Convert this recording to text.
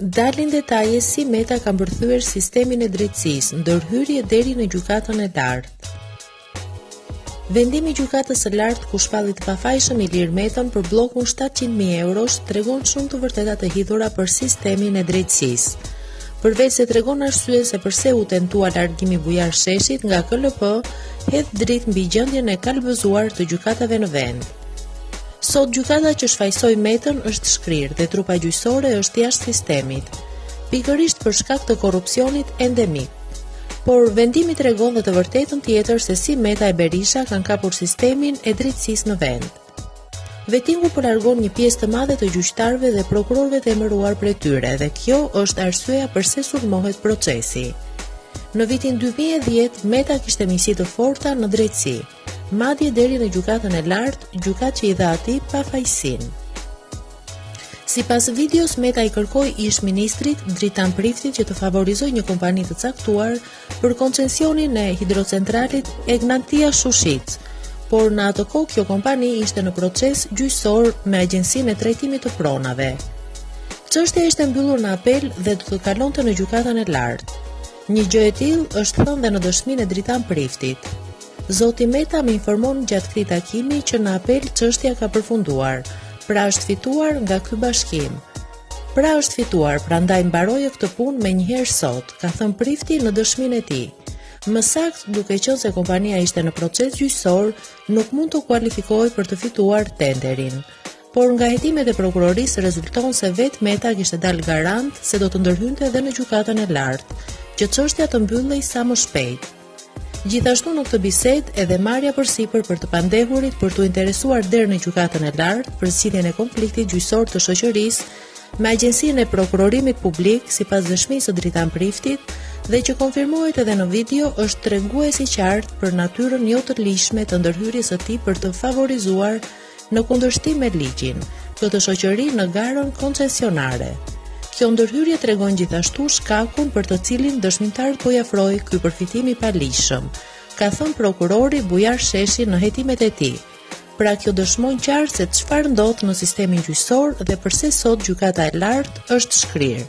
Dalin detaje si Meta ka mbërthyer sistemin e drejtësisë, ndërhyrje deri në gjykatën e lartë. Vendimi i gjykatës së lartë ku shpalli të pafajshëm Ilir Metën për bllokun 700.000 eurosh tregon shumë të vërteta të hidhura për sistemin e drejtësisë. Përveç se tregon arsyen se përse u tentua largimi i Bujar Sheshit nga KLP, hedh dritë mbi gjendjen e kalbëzuar të gjykatave në vend. Sot gjykata që shfajsoi Metën është shkrirë dhe trupa gjyqësore është jashtë sistemit, pikërisht për shkak të korrupsionit endemik. Por vendimi tregon dhe të vërtetën tjetër se si Meta e Berisha kanë kapur sistemin e drejtësisë në vend. Vetingu po largon një pjesë të madhe të gjyqtarëve dhe prokurorëve të emëruar prej tyre dhe kjo është arsyeja përse sulmohet procesi. Në vitin 2010 Meta kishte miqësi të forta në drejtësi. madje deri në gjykatën e lartë, gjykatë që i dha atij pafajësinë. Sipas videos, Meta i kërkoi ish-ministrit Dritan Priftit që të favorizojë një kompani të caktuar për koncensionin e hidrocentralit Egnatia Shushic, por në atë kohë kjo kompani ishte në proces gjyqësor me Agjencinë e Trajtimit të Pronave. Çështja ishte mbyllur në apel dhe do të kalonte në gjykatën e lartë. Një gjë e tillë është thënë dhe në dëshminë e Dritan Priftit. Zoti Meta më informon gjatë këtij takimi që në apel çështja ka përfunduar, pra është fituar nga ky bashkim. Pra është fituar, prandaj mbaroje këtë punë menjëherë sot, ka thënë Prifti në dëshminë e tij. Më sakt, duke qenë se kompania ishte në proces gjyqësor, nuk mund të kualifikohej për të fituar tenderin. Por nga hetimet e prokurorisë rezulton se vetë Meta kishte dalë garant se do të ndërhynte edhe në gjykatën e lartë, që çështja të mbyllej sa më shpejt. Gjithashtu në këtë bisedë edhe marrja përsipër për të pandehurit për t'u interesuar deri në gjykatën e lartë për zgjidhjen e konfliktit gjyqësor të shoqërisë me agjencinë e prokurorimit publik sipas dëshmisë së Dritan Priftit dhe që konfirmohet edhe në video është tregues i qartë për natyrën jo të ligjshme të ndërhyrjes së tij për të favorizuar në kundërshtim me ligjin, këtë shoqëri në garën koncesionare. Kjo ndërhyrje tregon gjithashtu shkakun për të cilin dëshmitarët po i afrohej ky përfitim i paligjshëm, ka thënë prokurori Bujar Sheshi në hetimet e tij. Pra kjo dëshmon qartë se çfarë ndodh në sistemin gjyqësor dhe përse sot Gjykata e Lartë është shkrirë.